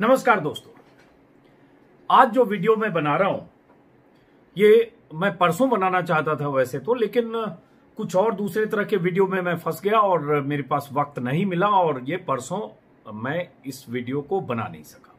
नमस्कार दोस्तों। आज जो वीडियो मैं बना रहा हूँ, ये मैं परसों बनाना चाहता था वैसे तो लेकिन कुछ और दूसरे तरह के वीडियो में मैं फंस गया और मेरे पास वक्त नहीं मिला और ये परसों मैं इस वीडियो को बना नहीं सका।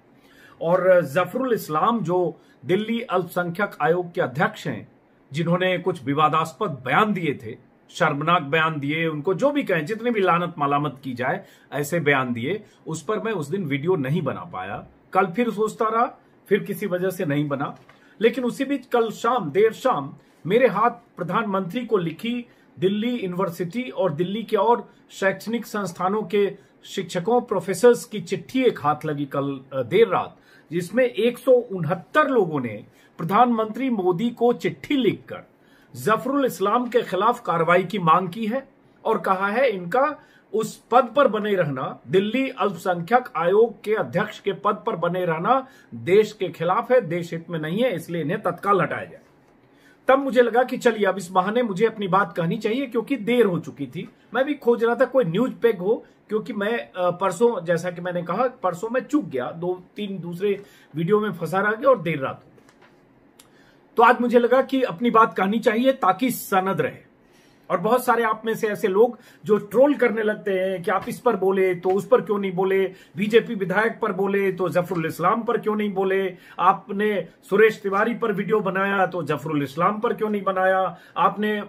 और जफरुल इस्लाम जो दिल्ली अल्पसंख्यक आयोग के अध्यक्ष हैं, जिन्होंने कुछ विवादास्पद बयान दिए थे शर्मनाक बयान दिए उनको, जो भी कहें, जितने भी लानत मलामत की जाए, ऐसे बयान दिए, उस पर मैं उस दिन वीडियो नहीं बना पाया। कल फिर सोचता रहा, फिर किसी वजह से नहीं बना। लेकिन उसी बीच कल शाम, देर शाम, मेरे हाथ प्रधानमंत्री को लिखी दिल्ली यूनिवर्सिटी और दिल्ली के और शैक्षणिक संस्थानों के शिक्षकों प्रोफेसर की चिट्ठी एक हाथ लगी कल देर रात, जिसमें एक सौ उनहत्तर लोगों ने प्रधानमंत्री मोदी को चिट्ठी लिखकर जफरुल इस्लाम के खिलाफ कार्रवाई की मांग की है और कहा है इनका उस पद पर बने रहना, दिल्ली अल्पसंख्यक आयोग के अध्यक्ष के पद पर बने रहना देश के खिलाफ है, देश हित में नहीं है, इसलिए इन्हें तत्काल हटाया जाए। तब मुझे लगा कि चलिए, अब इस बहाने मुझे अपनी बात कहनी चाहिए, क्योंकि देर हो चुकी थी। मैं भी खोज रहा था कोई न्यूज़ पेग हो, क्योंकि मैं परसों, जैसा कि मैंने कहा, परसों मैं चुक गया, दो, तीन दूसरे वीडियो में फंसा रह गया और देर रात तो आज मुझे लगा कि अपनी बात कहनी चाहिए ताकि सनद रहे। और बहुत सारे आप में से ऐसे लोग जो ट्रोल करने लगते हैं कि आप इस पर बोले तो उस पर क्यों नहीं बोले? बीजेपी विधायक पर बोले तो जफरुल इस्लाम पर क्यों नहीं बोले? आपने सुरेश तिवारी पर वीडियो बनाया तो जफरुल इस्लाम पर क्यों नहीं बनाया? आपने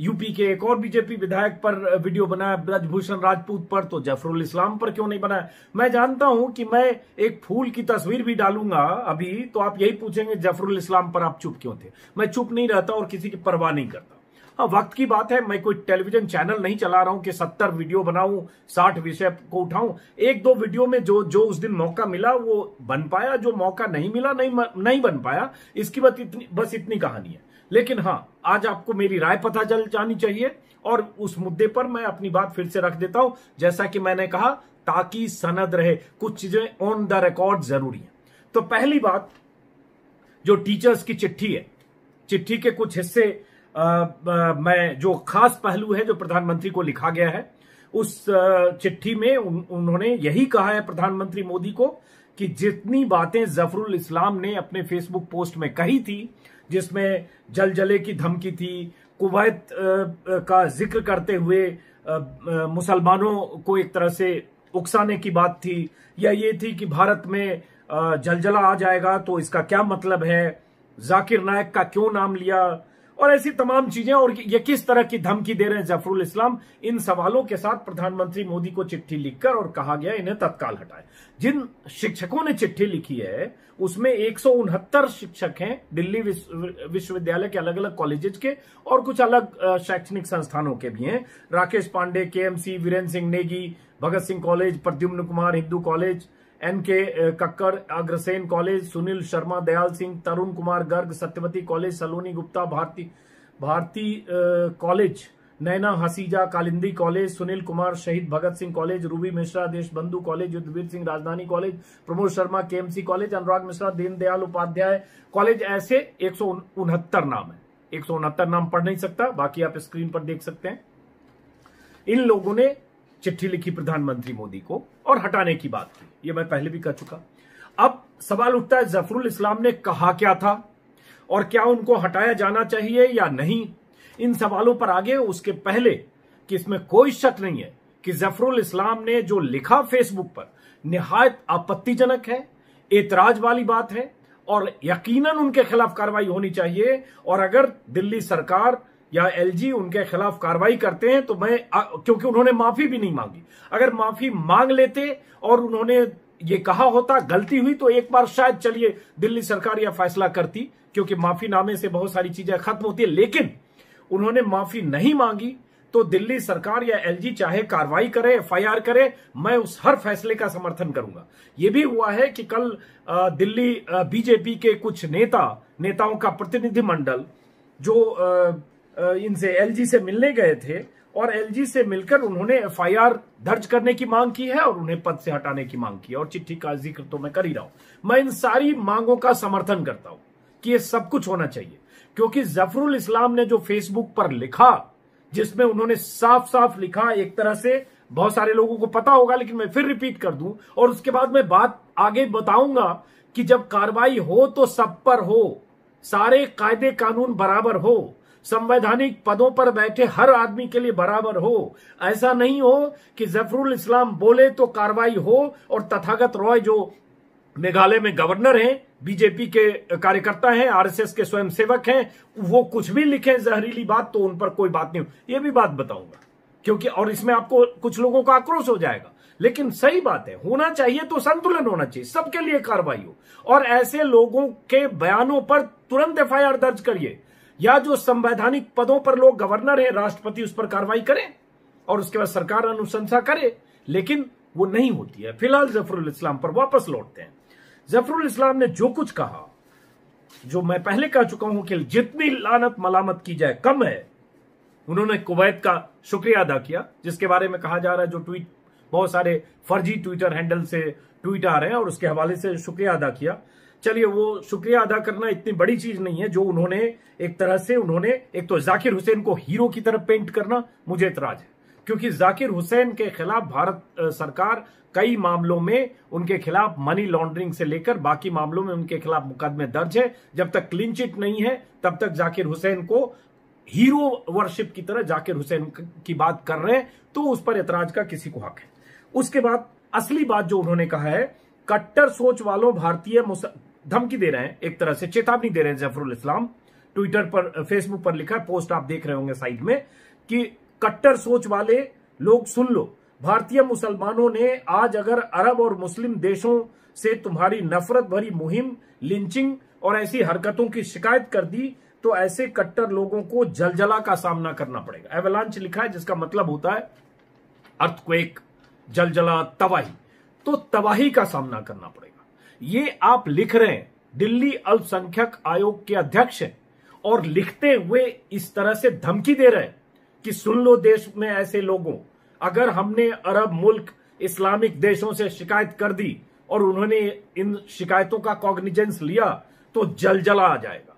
यूपी के एक और बीजेपी विधायक पर वीडियो बनाया, ब्रजभूषण राजपूत पर तो जफरुल इस्लाम पर क्यों नहीं बनाया? मैं जानता हूँ कि मैं एक फूल की तस्वीर भी डालूँगा अभी तो आप यही पूछेंगे, जफरुल इस्लाम पर आप चुप क्यों थे? मैं चुप नहीं रहता और किसी की परवाह नहीं करता। वक्त की बात है, मैं कोई टेलीविज़न चैनल नहीं चला रहा हूँ कि सत्तर वीडियो बनाऊँ, साठ विषय को उठाऊं। एक दो वीडियो में जो जो उस दिन मौका मिला, वो बन पाया, जो मौका नहीं मिला, नहीं नहीं बन पाया, इसकी बस इतनी बस इतनी कहानी है। लेकिन हाँ आज आपको मेरी राय पता चल जानी चाहिए, और उस मुद्दे पर मैं अपनी बात फिर से रख देता हूँ। जैसा कि मैंने कहा, ताकि सनद रहे, कुछ चीज़ें ऑन द रिकॉर्ड ज़रूरी है। तो पहली बात, जो टीचर्स की चिट्ठी है, चिट्ठी के कुछ हिस्से मैं जो खास पहलू है जो प्रधानमंत्री को लिखा गया है उस चिट्ठी में उन, उन्होंने यही कहा है प्रधानमंत्री मोदी को कि जितनी बातें जफरुल इस्लाम ने अपने फेसबुक पोस्ट में कही थी जिसमें जल जले की धमकी थी कुवैत का ज़िक्र करते हुए मुसलमानों को एक तरह से उकसाने की बात थी या ये थी कि भारत में जलजला आ जाएगा तो इसका क्या मतलब है? जाकिर नायक का क्यों नाम लिया? और ऐसी तमाम चीज़ें और ये किस तरह की धमकी दे रहे हैं जफरुल इस्लाम? इन सवालों के साथ प्रधानमंत्री मोदी को चिट्ठी लिखकर और कहा गया इन्हें तत्काल हटाए। जिन शिक्षकों ने चिट्ठी लिखी है, उसमें एक सौ उनहत्तर शिक्षक हैं दिल्ली विश्वविद्यालय के अलग अलग कॉलेजेस के और कुछ अलग शैक्षणिक संस्थानों के भी हैं। Rakesh Pandey, KMC, Virendra Singh Negi, Bhagat Singh college, Pradyumna Kumar, Hindu college N K Kakkar Agrasen college, Sunil Sharma, Dayal Singh, Tarun Kumar Garg, Satyawati college, Saloni Gupta, Bharati Bharati college, Naina Hasija, Kalindi college, Sunil Kumar, Shaheed Bhagat Singh college, Ruby Mishra, Deshbandhu college, Yudhvir Singh, Rajdhani college, Pramod Sharma, KMC college, Anurag Mishra, Deendayal Upadhyaya college, ऐसे एक सौ उनहत्तर नाम है। एक सौ उनहत्तर नाम पढ़ नहीं सकता, बाकी आप स्क्रीन पर देख सकते हैं। इन लोगों ने चिट्ठी लिखी प्रधानमंत्री मोदी को और हटाने की बात की। ये मैं पहले भी कर चुका। अब सवाल उठता है, जफरुल इस्लाम ने कहा क्या था और क्या उनको हटाया जाना चाहिए या नहीं? इन सवालों पर आगे उसके पहले कि इसमें कोई शक नहीं है कि जफरुल इस्लाम ने जो लिखा फेसबुक पर निहायत आपत्तिजनक है एतराज़ वाली बात है और यकीनन उनके खिलाफ कार्रवाई होनी चाहिए और अगर दिल्ली सरकार या एलजी उनके खिलाफ कार्रवाई करते हैं तो मैं क्योंकि उन्होंने माफ़ी भी नहीं मांगी। अगर माफ़ी मांग लेते और उन्होंने ये कहा होता, गलती हुई तो एक बार शायद चलिए, दिल्ली सरकार यह फैसला करती, क्योंकि माफ़ी नामे से बहुत सारी चीज़ें खत्म होती है। लेकिन उन्होंने माफ़ी नहीं मांगी तो दिल्ली सरकार या एलजी चाहे कार्रवाई करे एफआईआर करे, मैं उस हर फैसले का समर्थन करूँगा। यह भी हुआ है कि कल दिल्ली बीजेपी के कुछ नेता, नेताओं का प्रतिनिधिमंडल, जो इनसे एलजी से मिलने गए थे और एलजी से मिलकर उन्होंने एफआईआर दर्ज करने की मांग की है और उन्हें पद से हटाने की मांग की और चिट्ठी का ज़िक्र तो मैं कर ही रहा हूँ। मैं इन सारी मांगों का समर्थन करता हूँ कि ये सब कुछ होना चाहिए, क्योंकि जफरुल इस्लाम ने जो फेसबुक पर लिखा, जिसमें उन्होंने साफ़ साफ़ लिखा, एक तरह से बहुत सारे लोगों को पता होगा, लेकिन मैं फिर रिपीट कर दूँ और उसके बाद मैं बात आगे बताऊँगा कि जब कार्रवाई हो तो सब पर हो, सारे कायदे कानून बराबर हो संवैधानिक पदों पर बैठे हर आदमी के लिए बराबर हो। ऐसा नहीं हो कि जफरुल इस्लाम बोले तो कार्रवाई हो और तथागत रॉय जो मेघालय में गवर्नर हैं, बीजेपी के कार्यकर्ता हैं, आरएसएस के स्वयंसेवक हैं, वो कुछ भी लिखें जहरीली बात तो उन पर कोई बात नहीं हो। ये भी बात बताऊँगा, क्योंकि और इसमें आपको कुछ लोगों का आक्रोश हो जाएगा। लेकिन सही बात है, होना चाहिए तो संतुलन होना चाहिए, सबके लिए कार्रवाई हो। और ऐसे लोगों के बयानों पर तुरंत एफआईआर दर्ज करिए। या जो संवैधानिक पदों पर लोग गवर्नर है, राष्ट्रपति उस पर कार्रवाई करें और उसके बाद सरकार अनुशंसा करे, लेकिन वो नहीं होती है। फ़िलहाल जफरुल इस्लाम पर वापस लौटते हैं। जफरुल इस्लाम ने जो कुछ कहा, जो मैं पहले कह चुका हूँ कि जितनी लानत मलामत की जाए, कम है, उन्होंने कुवैत का शुक्रिया अदा किया, जिसके बारे में कहा जा रहा है, जो ट्वीट, बहुत सारे फर्जी ट्विटर हैंडल से ट्वीट आ रहे हैं और उसके हवाले से शुक्रिया अदा किया। चलिए वो शुक्रिया अदा करना इतनी बड़ी चीज़ नहीं है, जो उन्होंने एक तरह से उन्होंने, एक तो जाकिर हुसैन को हीरो की तरफ़ पेंट करना मुझे इतराज है। क्योंकि जाकिर हुसैन के खिलाफ भारत सरकार कई मामलों में उनके खिलाफ मनी लॉन्ड्रिंग से लेकर बाकी मामलों में उनके खिलाफ मुकदमे दर्ज है। जब तक क्लीन चिट नहीं है, तब तक जाकिर हुसैन को हीरो वर्शिप की तरह जाकिर हुसैन की बात कर रहे हैं तो उस पर एतराज़ का किसी को हक है। उसके बाद असली बात जो उन्होंने कहा है, कट्टर सोच वालों, भारतीय धमकी दे रहे हैं, एक तरह से चेतावनी दे रहे हैं जफरुल इस्लाम। ट्विटर पर फेसबुक पर लिखा पोस्ट आप देख रहे होंगे साइड में, कि कट्टर सोच वाले लोग सुन लो। भारतीय मुसलमानों ने आज अगर अरब और मुस्लिम देशों से तुम्हारी नफरत भरी मुहिम, लिंचिंग और ऐसी हरकतों की शिकायत कर दी तो ऐसे कट्टर लोगों को जलजला का सामना करना पड़ेगा। एवलांच लिखा है, जिसका मतलब होता है, अर्थक्वेक, जलजला, तबाही। तो तबाही का सामना करना पड़ेगा। ये आप लिख रहे हैं। दिल्ली अल्पसंख्यक आयोग के अध्यक्ष हैं और लिखते हुए इस तरह से धमकी दे रहे हैं कि सुन लो देश में ऐसे लोगों। अगर हमने अरब मुल्क इस्लामिक देशों से शिकायत कर दी और उन्होंने इन शिकायतों का कॉग्निजेंस लिया तो जलजला आ जाएगा।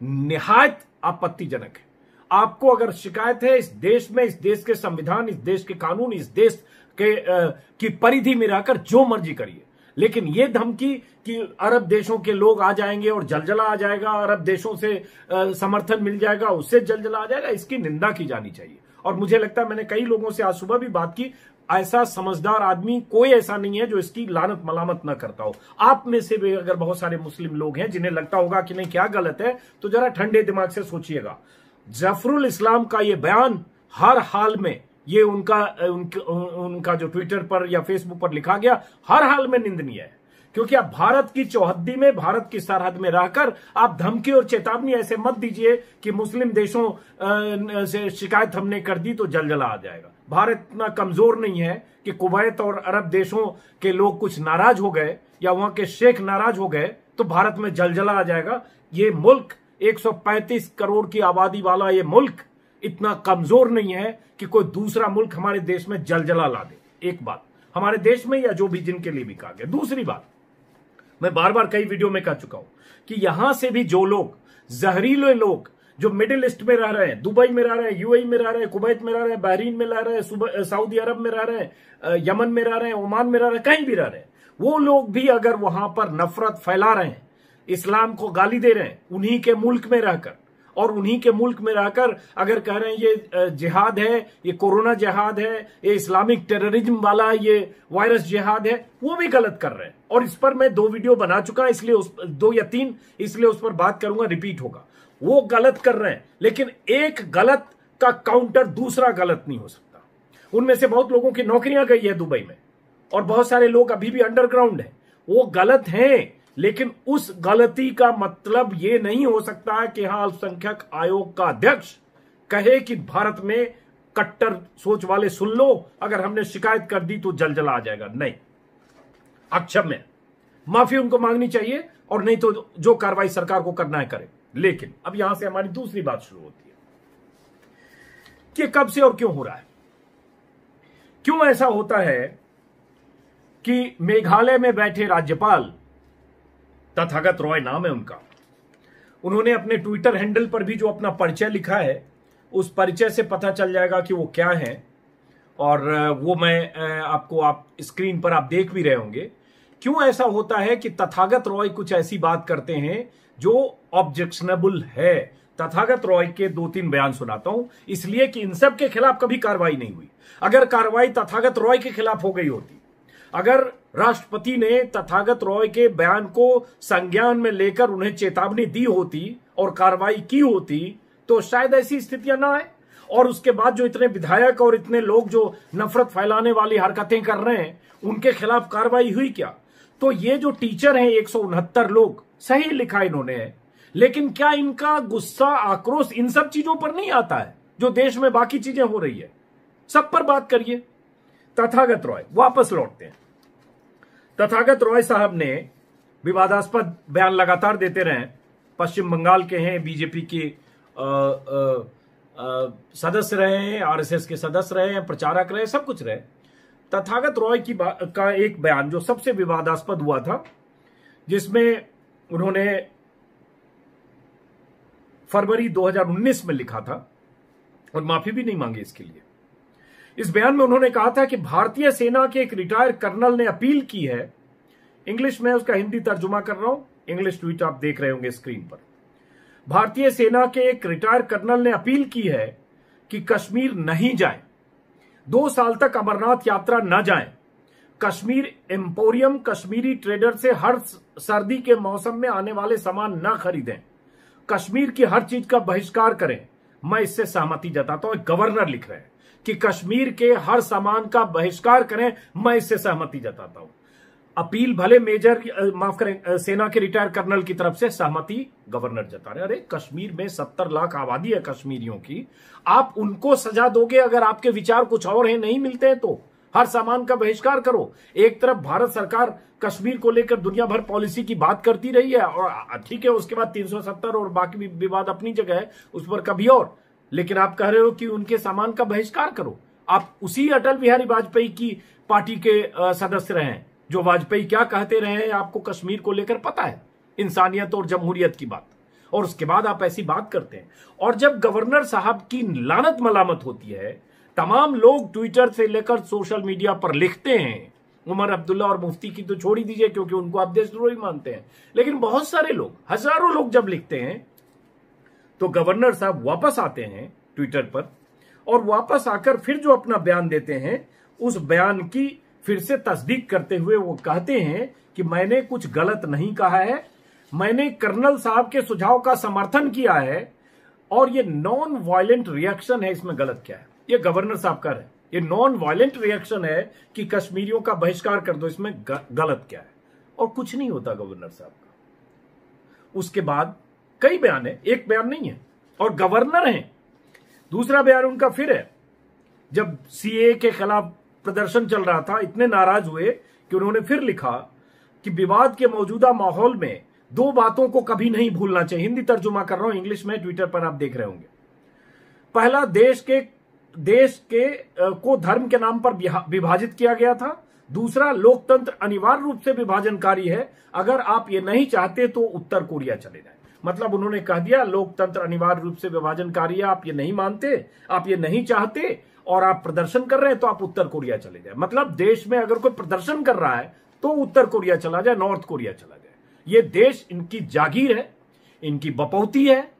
निहायत आपत्तिजनक है। आपको अगर शिकायत है इस देश में इस देश के संविधान इस देश के कानून इस देश के आ, की परिधि में रहकर जो मर्ज़ी करिए। लेकिन ये धमकी कि अरब देशों के लोग आ जाएँगे और जलजला आ जाएगा, अरब देशों से समर्थन मिल जाएगा, उससे जलजला आ जाएगा, इसकी निंदा की जानी चाहिए। और मुझे लगता है मैंने कई लोगों से आज सुबह भी बात की, ऐसा समझदार आदमी कोई ऐसा नहीं है जो इसकी लानत मलामत ना करता हो। आप में से भी अगर बहुत सारे मुस्लिम लोग हैं, जिन्हें लगता होगा कि नहीं, क्या गलत है तो जरा ठंडे दिमाग से सोचिएगा। जफरुल इस्लाम का यह बयान हर हाल में ये उनका उनका, जो ट्विटर पर या फेसबुक पर लिखा गया हर हाल में निंदनीय है। क्योंकि आप भारत की चौहद्दी में भारत की सरहद में रहकर आप धमकी और चेतावनी ऐसे मत दीजिए कि मुस्लिम देशों से शिकायत हमने कर दी तो जलजला आ जाएगा। भारत इतना कमज़ोर नहीं है कि कुवैत और अरब देशों के लोग कुछ नाराज़ हो गए या वहाँ के शेख नाराज़ हो गए तो भारत में जलजला आ जाएगा। ये मुल्क 135 करोड़ की आबादी वाला ये मुल्क इतना कमज़ोर नहीं है कि कोई दूसरा मुल्क हमारे देश में जलजला ला दे एक बात हमारे देश में या जो भी जिनके लिए भी कहा गया दूसरी बात मैं बार बार कई वीडियो में कह चुका हूँ कि यहाँ से भी जो लोग जहरीले लोग जो मिडिल ईस्ट में रह रहे हैं दुबई में रह रहे हैं यूएई में रह रहे हैं कुवैत में रह रहे हैं बहरीन में रह रहे हैं सऊदी अरब में रह रहे हैं यमन में रह रहे हैं ओमान में रह रहे हैं कहीं भी रह रहे हैं वो लोग भी अगर वहाँ पर नफरत फैला रहे हैं इस्लाम को गाली दे रहे हैं उन्हीं के मुल्क में रहकर और उन्हीं के मुल्क में रहकर अगर कह रहे हैं, ये जिहाद है, ये कोरोना जिहाद है, ये इस्लामिक टेररिज्म वाला ये वायरस जिहाद है, वो भी गलत कर रहे हैं। और इस पर मैं दो वीडियो बना चुका, इसलिए उस, दो या तीन, इसलिए उस पर बात करूँगा, रिपीट होगा। वो गलत कर रहे हैं, लेकिन एक गलत का काउंटर दूसरा गलत नहीं हो सकता। उनमें से बहुत लोगों की नौकरियाँ गई है दुबई में, और बहुत सारे लोग अभी भी अंडरग्राउंड है। वो गलत हैं लेकिन उस गलती का मतलब ये नहीं हो सकता कि हाँ अल्पसंख्यक आयोग का अध्यक्ष कहे कि भारत में कट्टर सोच वाले सुन लो, अगर हमने शिकायत कर दी तो जलजला आ जाएगा। नहीं। अक्षम में। माफ़ी उनको मांगनी चाहिए और नहीं तो जो कार्रवाई सरकार को करना है करे। लेकिन अब यहाँ से हमारी दूसरी बात शुरू होती है कि कब से और क्यों हो रहा है? क्यों ऐसा होता है कि मेघालय में बैठे राज्यपाल तथागत रॉय नाम है उनका। उन्होंने अपने ट्विटर हैंडल पर भी जो अपना परिचय लिखा है, उस परिचय से पता चल जाएगा कि वो क्या है। और वो मैं आपको आप स्क्रीन पर आप देख भी रहे होंगे। क्यों ऐसा होता है कि तथागत रॉय कुछ ऐसी बात करते हैं जो ऑब्जेक्शनेबल है? तथागत रॉय के दो तीन बयान सुनाता हूँ, इसलिए कि इन सब के खिलाफ कभी कार्रवाई नहीं हुई। अगर कार्रवाई तथागत रॉय के खिलाफ हो गई होती अगर राष्ट्रपति ने तथागत रॉय के बयान को संज्ञान में लेकर उन्हें चेतावनी दी होती और कार्रवाई की होती तो शायद ऐसी स्थितियाँ ना आए। और उसके बाद जो इतने विधायक और इतने लोग जो नफरत फैलाने वाली हरकतें कर रहे हैं, उनके खिलाफ कार्रवाई हुई क्या? तो ये जो टीचर हैं, एक सौ उनहत्तर लोग, सही लिखा इन्होंने लेकिन क्या इनका गुस्सा, आक्रोश इन सब चीज़ों पर नहीं आता है, जो देश में बाकी चीज़ें हो रही है? सब पर बात करिए। तथागत रॉय, वापस लौटते हैं। तथागत रॉय साहब ने विवादास्पद बयान लगातार देते रहे। पश्चिम बंगाल के हैं, बीजेपी के सदस्य रहे हैं, आरएसएस के सदस्य रहे हैं, प्रचारक रहे सब कुछ रहे। तथागत रॉय की का एक बयान जो सबसे विवादास्पद हुआ था, जिसमें उन्होंने फरवरी 2019 में लिखा था, और माफ़ी भी नहीं मांगी इसके लिए। इस बयान में उन्होंने कहा था कि भारतीय सेना के एक रिटायर कर्नल ने अपील की है। इंग्लिश में उसका हिंदी तर्जुमा कर रहा हूँ। इंग्लिश ट्वीट आप देख रहे होंगे स्क्रीन पर। भारतीय सेना के एक रिटायर्ड कर्नल ने अपील की है कि कश्मीर नहीं जाए। दो साल तक अमरनाथ यात्रा न जाए। कश्मीर एम्पोरियम कश्मीरी ट्रेडर से हर सर्दी के मौसम में आने वाले सामान न खरीदें। कश्मीर की हर चीज़ का बहिष्कार करें। मैं इससे सहमति जताता हूँ। गवर्नर लिख रहे हैं। कि कश्मीर के हर सामान का बहिष्कार करें, मैं इससे सहमति जताता हूँ। अपील भले मेजर माफ़ करें सेना के रिटायर कर्नल की तरफ़ से सहमति गवर्नर जता रहे अरे, कश्मीर में सत्तर लाख आबादी है कश्मीरियों की। आप उनको सजा दोगे अगर आपके विचार कुछ और हैं, नहीं मिलते हैं तो। हर सामान का बहिष्कार करो। एक तरफ़ भारत सरकार कश्मीर को लेकर दुनिया भर पॉलिसी की बात करती रही है, और ठीक है, उसके बाद 370 और बाकी विवाद अपनी जगह है, उस पर कभी और। लेकिन आप कह रहे हो कि उनके सामान का बहिष्कार करो। आप उसी अटल बिहारी वाजपेयी की पार्टी के सदस्य रहे हैं, जो वाजपेयी क्या कहते रहे हैं आपको कश्मीर को लेकर पता है। इंसानियत और जमहूरियत की बात। और उसके बाद आप ऐसी बात करते हैं। और जब गवर्नर साहब की लानत मलामत होती है, तमाम लोग ट्विटर से लेकर सोशल मीडिया पर लिखते हैं, उमर अब्दुल्ला और मुफ्ती की तो छोड़ ही दीजिए, क्योंकि उनको आप देशद्रोही मानते हैं। लेकिन बहुत सारे लोग, हज़ारों लोग जब लिखते हैं तो गवर्नर साहब वापस आते हैं ट्विटर पर और वापस आकर फिर जो अपना बयान देते हैं, उस बयान की फिर से तस्दीक करते हुए वो कहते हैं कि मैंने कुछ गलत नहीं कहा है, मैंने कर्नल साहब के सुझाव का समर्थन किया है और ये नॉन वायलेंट रिएक्शन है, इसमें गलत क्या है? ये गवर्नर साहब का है। ये नॉन वायलेंट रिएक्शन है कि कश्मीरियों का बहिष्कार कर दो, इसमें गलत क्या है? और कुछ नहीं होता गवर्नर साहब का। उसके बाद कई बयान है, एक बयान नहीं है, और गवर्नर है। दूसरा बयान उनका फिर है, जब सीए के खिलाफ प्रदर्शन चल रहा था, इतने नाराज़ हुए कि उन्होंने फिर लिखा कि विवाद के मौजूदा माहौल में दो बातों को कभी नहीं भूलना चाहिए। हिंदी तर्जुमा कर रहा हूँ, इंग्लिश में, ट्विटर पर आप देख रहे होंगे। पहला, देश के देश के को धर्म के नाम पर विभाजित किया गया था। दूसरा, लोकतंत्र अनिवार्य रूप से विभाजनकारी है। अगर आप ये नहीं चाहते तो उत्तर कोरिया चले जाए। मतलब उन्होंने कह दिया, लोकतंत्र अनिवार्य रूप से विभाजनकारी है, आप ये नहीं मानते, आप ये नहीं चाहते, और आप प्रदर्शन कर रहे हैं तो आप उत्तर कोरिया चले जाए। मतलब देश में अगर कोई प्रदर्शन कर रहा है तो उत्तर कोरिया चला जाए, नॉर्थ कोरिया चला जाए। ये देश इनकी जागीर है, इनकी बपौती है,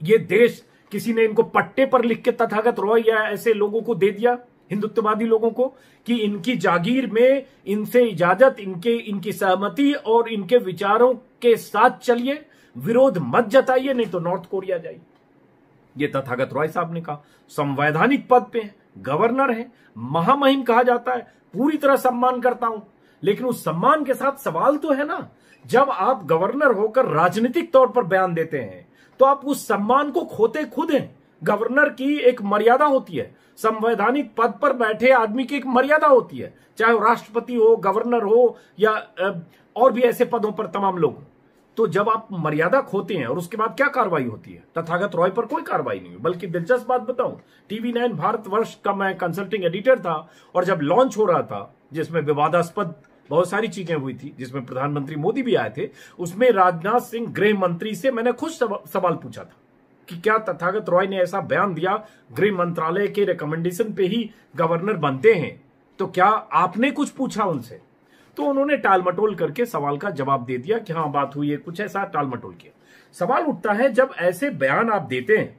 ये देश किसी ने इनको पट्टे पर लिख के तथागत रॉय या ऐसे लोगों को दे दिया, हिंदुत्ववादी लोगों को, कि इनकी जागीर में इनसे इजाज़त, इनके, इनकी सहमति और इनके विचारों के साथ चलिए विरोध मत जताइए, नहीं तो नॉर्थ कोरिया जाइए। ये तथागत रॉय साहब ने कहा, संवैधानिक पद पे है गवर्नर है, महामहिम कहा जाता है, पूरी तरह सम्मान करता हूँ। लेकिन उस सम्मान के साथ सवाल तो है ना, जब आप गवर्नर होकर राजनीतिक तौर पर बयान देते हैं तो आप उस सम्मान को खोते खुद हैं। गवर्नर की एक मर्यादा होती है, संवैधानिक पद पर बैठे आदमी की एक मर्यादा होती है, चाहे वो राष्ट्रपति हो, गवर्नर हो, या और भी ऐसे पदों पर तमाम लोग तो जब आप मर्यादा खोते हैं और उसके बाद क्या कार्रवाई होती है? तथागत रॉय पर कोई कार्रवाई नहीं हुई, बल्कि दिलचस्प बात बताऊँ, टीवी नाइन भारतवर्ष का मैं कंसल्टिंग एडिटर था और जब लॉन्च हो रहा था, जिसमें विवादास्पद बहुत सारी चीज़ें हुई थी, जिसमें प्रधानमंत्री मोदी भी आए थे, उसमें राजनाथ सिंह गृह मंत्री से मैंने खुद सवाल पूछा था कि क्या तथागत रॉय ने ऐसा बयान दिया, गृह मंत्रालय के रिकमेंडेशन पे ही गवर्नर बनते हैं? तो क्या आपने कुछ पूछा उनसे? तो उन्होंने टालमटोल करके सवाल का जवाब दे दिया कि हाँ बात हुई है, कुछ ऐसा टालमटोल किया। सवाल उठता है, जब ऐसे बयान आप देते हैं,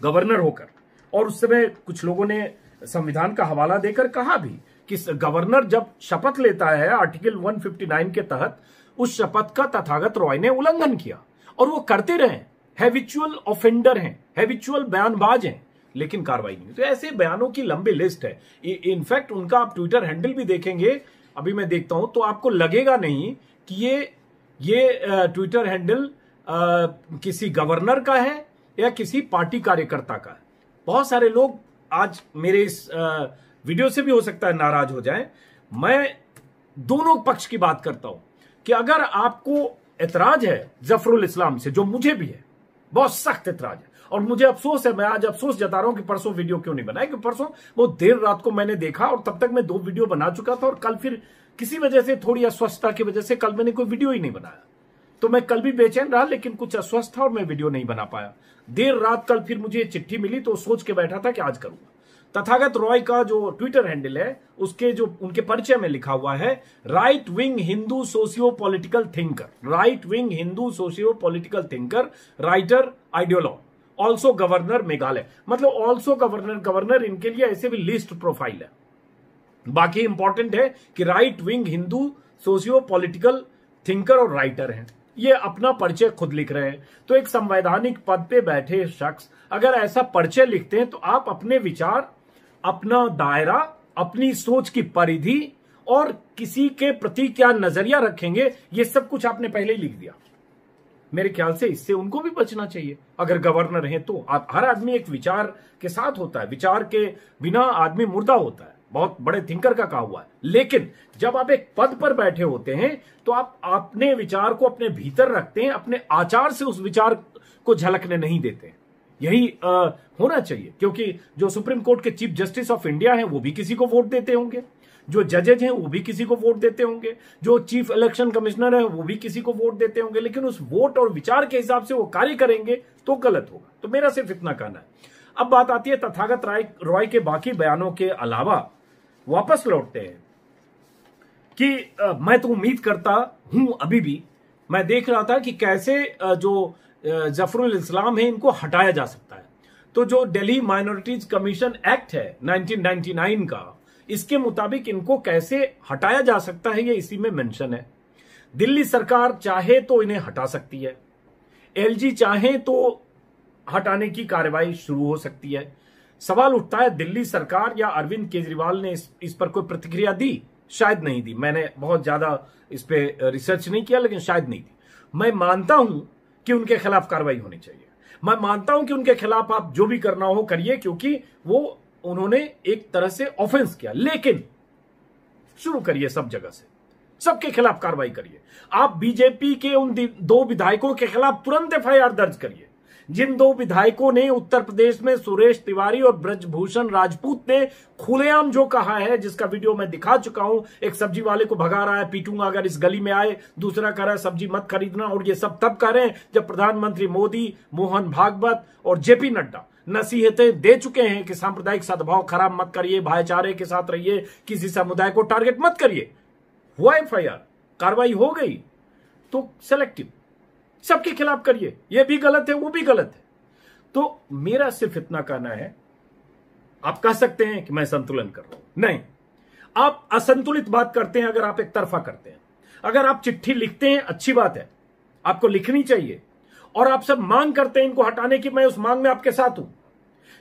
गवर्नर होकर, और उस समय कुछ लोगों ने संविधान का हवाला देकर कहा भी कि गवर्नर जब शपथ लेता है, आर्टिकल 159 के तहत, उस शपथ का तथागत रॉय ने उल्लंघन किया। और वो करते रहे हैविचुअल ऑफेंडर हैं हैविचुअल बयानबाज हैं, लेकिन कार्रवाई नहीं तो ऐसे बयानों की लंबी लिस्ट है। इनफैक्ट उनका आप ट्विटर हैंडल भी देखेंगे अभी मैं देखता हूँ तो आपको लगेगा नहीं कि ये ये ट्विटर हैंडल किसी गवर्नर का है या किसी पार्टी कार्यकर्ता का है। बहुत सारे लोग आज मेरे इस वीडियो से भी हो सकता है नाराज़ हो जाए। मैं दोनों पक्ष की बात करता हूँ कि अगर आपको एतराज़ है जफरुल इस्लाम से, जो मुझे भी है, बहुत सख्त एतराज़ है और मुझे अफसोस है, मैं आज अफसोस जता रहा हूँ कि परसों वीडियो क्यों नहीं बनाया, क्योंकि परसों बहुत देर रात को मैंने देखा और तब तक मैं दो वीडियो बना चुका था और कल फिर किसी वजह से, थोड़ी अस्वस्थता की वजह से कल मैंने कोई वीडियो ही नहीं बनाया। तो मैं कल भी बेचैन रहा, लेकिन कुछ अस्वस्थ था और मैं वीडियो नहीं बना पाया। देर रात कल फिर मुझे चिट्ठी मिली तो सोच के बैठा था कि आज करूँगा। तथागत रॉय का जो ट्विटर हैंडल है, उसके जो, उनके परिचय में लिखा हुआ है right wing Hindu socio political thinker right wing Hindu socio political thinker writer ideologue also governor Meghalaya मतलब ऑल्सो गवर्नर गवर्नर इनके लिए ऐसे भी लिस्ट प्रोफ़ाइल है। बाकी इंपॉर्टेंट है कि right wing Hindu socio political thinker और राइटर हैं। ये अपना परिचय खुद लिख रहे हैं। तो एक संवैधानिक पद पे बैठे शख्स, अगर ऐसा परिचय लिखते हैं तो आप अपने विचार, अपना दायरा, अपनी सोच की परिधि और किसी के प्रति क्या नज़रिया रखेंगे, ये सब कुछ आपने पहले ही लिख दिया। मेरे ख्याल से इससे उनको भी बचना चाहिए। अगर गवर्नर है तो आप हर आदमी एक विचार के साथ होता है विचार के बिना आदमी मुर्दा होता है। बहुत बड़े थिंकर का कहा हुआ है। लेकिन जब आप एक पद पर बैठे होते हैं तो आप अपने विचार को अपने भीतर रखते हैं अपने आचार से उस विचार को झलकने नहीं देते हैं। यही आ, होना चाहिए क्योंकि जो सुप्रीम कोर्ट के चीफ जस्टिस ऑफ़ इंडिया हैं वो भी किसी को वोट देते होंगे। जो जजेज हैं वो भी किसी को वोट देते होंगे। जो चीफ इलेक्शन कमिश्नर है वो भी किसी को वोट देते होंगे। लेकिन उस वोट और विचार के हिसाब से वो कार्य करेंगे तो गलत होगा। तो मेरा सिर्फ़ इतना कहना है। अब बात आती है तथागत राय रॉय के बाकी बयानों के अलावा वापस लौटते हैं कि आ, मैं तो उम्मीद करता हूँ अभी भी मैं देख रहा था कि कैसे आ, जो जफरुल इस्लाम है इनको हटाया जा सकता है। तो जो दिल्ली माइनॉरिटीज कमीशन एक्ट है 1999 का इसके मुताबिक इनको कैसे हटाया जा सकता है ये इसी में मेंशन है। दिल्ली सरकार चाहे तो इन्हें हटा सकती है। एलजी चाहे तो हटाने की कार्रवाई शुरू हो सकती है। सवाल उठता है दिल्ली सरकार या अरविंद केजरीवाल ने इस, इस पर कोई प्रतिक्रिया दी? शायद नहीं दी। मैंने बहुत ज़्यादा इस पर रिसर्च नहीं किया लेकिन शायद नहीं दी। मैं मानता हूँ कि उनके खिलाफ कार्रवाई होनी चाहिए। मैं मानता हूँ कि उनके खिलाफ आप जो भी करना हो करिए क्योंकि वो उन्होंने एक तरह से ऑफेंस किया। लेकिन शुरू करिए सब जगह से। सबके खिलाफ कार्रवाई करिए। आप बीजेपी के उन दो विधायकों के खिलाफ तुरंत एफआईआर दर्ज करिए। जिन दो विधायकों ने उत्तर प्रदेश में सुरेश तिवारी और ब्रजभूषण राजपूत ने खुलेआम जो कहा है, जिसका वीडियो मैं दिखा चुका हूँ, एक सब्ज़ी वाले को भगा रहा है, पीटूँगा अगर इस गली में आए, दूसरा कह रहा है सब्ज़ी मत खरीदना, और ये सब तब कह रहे हैं जब प्रधानमंत्री मोदी, मोहन भागवत और जेपी नड्डा नसीहतें दे चुके हैं कि सांप्रदायिक सद्भाव खराब मत करिए, भाईचारे के साथ रहिए, किसी समुदाय को टारगेट मत करिए। हुआ एफआईआर, कार्रवाई हो गई तो सेलेक्टिव सबके खिलाफ करिए। ये भी गलत है, वो भी गलत है। तो मेरा सिर्फ़ इतना कहना है, आप कह सकते हैं कि मैं संतुलन कर रहा हूँ। नहीं, आप असंतुलित बात करते हैं अगर आप एक तरफा करते हैं। अगर आप चिट्ठी लिखते हैं, अच्छी बात है। आपको लिखनी चाहिए। और आप सब मांग करते हैं इनको हटाने की, मैं उस मांग में आपके साथ हूँ।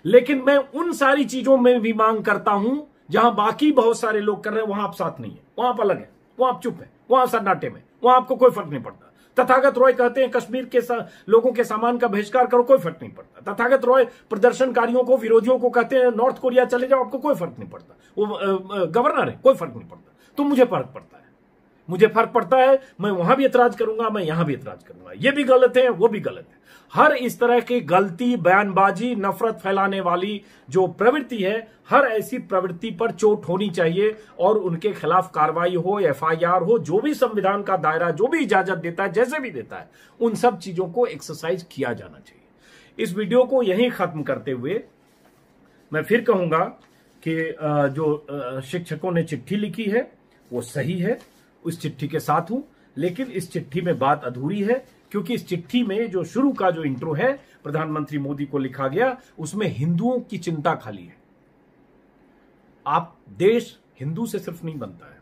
लेकिन मैं उन सारी चीज़ों में भी मांग करता हूँ, जहाँ बाकी बहुत सारे लोग कर रहे हैं, वहाँ आप साथ नहीं है। वहाँ आप अलग है, वहाँ आप चुप है, वहाँ सन्नाटे में वहाँ आपको कोई फ़र्क नहीं पड़ता। तथागत रॉय कहते हैं, कश्मीर के लोगों के सामान का बहिष्कार करो, कोई फ़र्क नहीं पड़ता। तथागत रॉय प्रदर्शनकारियों को, विरोधियों को कहते हैं, नॉर्थ कोरिया चले जाओ, आपको कोई फ़र्क नहीं पड़ता। वो गवर्नर है, कोई फ़र्क नहीं पड़ता। तो मुझे फ़र्क पड़ता है। मुझे फ़र्क पड़ता है, मैं वहाँ भी एतराज़ करूँगा, मैं यहाँ भी एतराज़ करूँगा। ये भी गलत है, वो भी गलत है। हर इस तरह की गलती, बयानबाजी, नफरत फैलाने वाली जो प्रवृत्ति है, हर ऐसी प्रवृत्ति पर चोट होनी चाहिए और उनके खिलाफ कार्रवाई हो, एफआईआर हो, जो भी संविधान का दायरा, जो भी इजाज़त देता है, जैसे भी देता है, उन सब चीज़ों को एक्सरसाइज किया जाना चाहिए। इस वीडियो को यहीं खत्म करते हुए मैं फिर कहूँगा कि जो शिक्षकों ने चिट्ठी लिखी है, वो सही है। उस चिट्ठी के साथ हूँ। लेकिन इस चिट्ठी में बात अधूरी है, क्योंकि इस चिट्ठी में जो शुरू का जो इंट्रो है, प्रधानमंत्री मोदी को लिखा गया, उसमें हिंदुओं की चिंता खाली है। आप देश हिंदू से सिर्फ़ नहीं बनता है।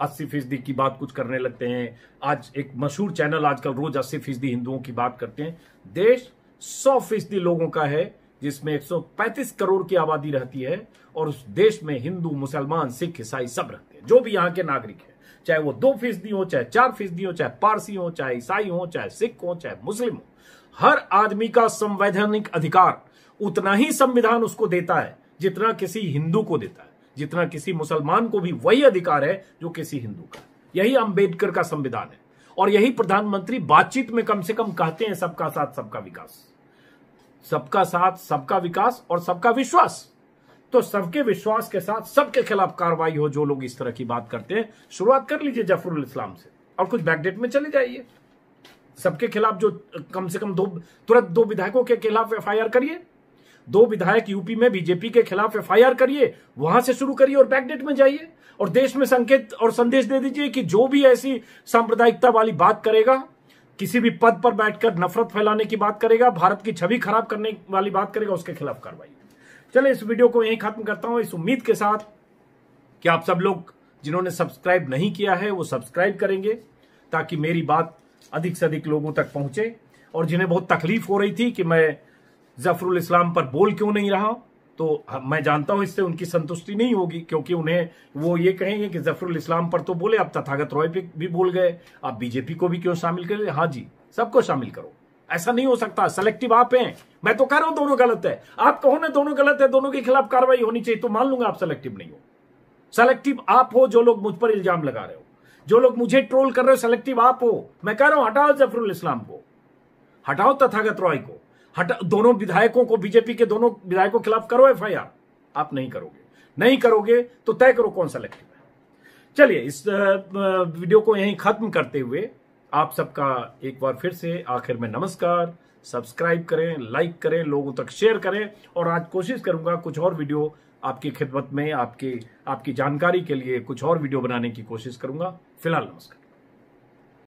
अस्सी फ़ीसदी की बात कुछ करने लगते हैं। आज एक मशहूर चैनल आजकल रोज अस्सी फ़ीसदी हिंदुओं की बात करते हैं। देश सौ फ़ीसदी लोगों का है जिसमें 135 करोड़ की आबादी रहती है और उस देश में हिंदू, मुसलमान, सिख, ईसाई सब रहते हैं। जो भी यहाँ के नागरिक है, चाहे वो दो फ़ीसदी हो, चाहे चार फ़ीसदी हो, चाहे पारसी हो, चाहे ईसाई हो, चाहे सिख हो, चाहे मुस्लिम हो, हर आदमी का संवैधानिक अधिकार उतना ही संविधान उसको देता है जितना किसी हिंदू को देता है, जितना किसी मुसलमान को भी वही अधिकार है जो किसी हिंदू का यही अंबेडकर का संविधान है। और यही प्रधानमंत्री बातचीत में कम से कम कहते हैं सबका साथ, सबका विकास। सबका साथ, सबका विकास और सबका विश्वास। तो सबके विश्वास के साथ, सबके खिलाफ कार्रवाई हो, जो लोग इस तरह की बात करते हैं। शुरुआत कर लीजिए जफरुल इस्लाम से और कुछ बैकडेट में चले जाइए। सबके खिलाफ जो, कम से कम दो, तुरंत दो विधायकों के खिलाफ एफआईआर करिए। दो विधायक यूपी में बीजेपी के खिलाफ एफआईआर करिए, वहाँ से शुरू करिए और बैकडेट में जाइए। और देश में संकेत और संदेश दे दीजिए कि जो भी ऐसी सांप्रदायिकता वाली बात करेगा किसी भी पद पर बैठकर नफरत फैलाने की बात करेगा, भारत की छवि खराब करने वाली बात करेगा, उसके खिलाफ कार्रवाई। चले इस वीडियो को यहीं खत्म करता हूँ। इस उम्मीद के साथ कि आप सब लोग जिन्होंने सब्सक्राइब नहीं किया है, वो सब्सक्राइब करेंगे ताकि मेरी बात अधिक से अधिक लोगों तक पहुँचे और जिन्हें बहुत तकलीफ़ हो रही थी कि मैं जफरुल इस्लाम पर बोल क्यों नहीं रहा। तो मैं जानता हूँ इससे उनकी संतुष्टि नहीं होगी, क्योंकि उन्हें वो ये कहेंगे कि जफरुल इस्लाम पर तो बोले आप तथागत रॉय पे भी बोल गए आप बीजेपी को भी क्यों शामिल कर हाँ जी, सबको शामिल करो। ऐसा नहीं हो सकता सेलेक्टिव आप हैं। मैं तो कह रहा हूँ दोनों गलत है। आप कहो ना दोनों गलत है, दोनों के खिलाफ कार्रवाई होनी चाहिए तो मान लूँगा आप सेलेक्टिव नहीं हो। सेलेक्टिव आप हो जो लोग मुझ पर इल्ज़ाम लगा रहे हो। जो लोग मुझे ट्रोल कर रहे हो सेलेक्टिव आप हो। मैं कह रहा हूँ, हटाओ जफरुल इस्लाम को। हटाओ तथागत रॉय को। हटा, दोनों विधायकों को, बीजेपी के दोनों विधायकों के खिलाफ करो एफआईआर। आप नहीं करोगे। नहीं करोगे तो तय करो कौन सेलेक्टिव है। चलिए, इस वीडियो को यहीं खत्म करते हुए आप सबका एक बार फिर से आखिर में नमस्कार। सब्सक्राइब करें, लाइक करें, लोगों तक शेयर करें और आज कोशिश करूँगा कुछ और वीडियो आपकी खिदमत में, आपकी आपकी जानकारी के लिए कुछ और वीडियो बनाने की कोशिश करूँगा। फ़िलहाल नमस्कार।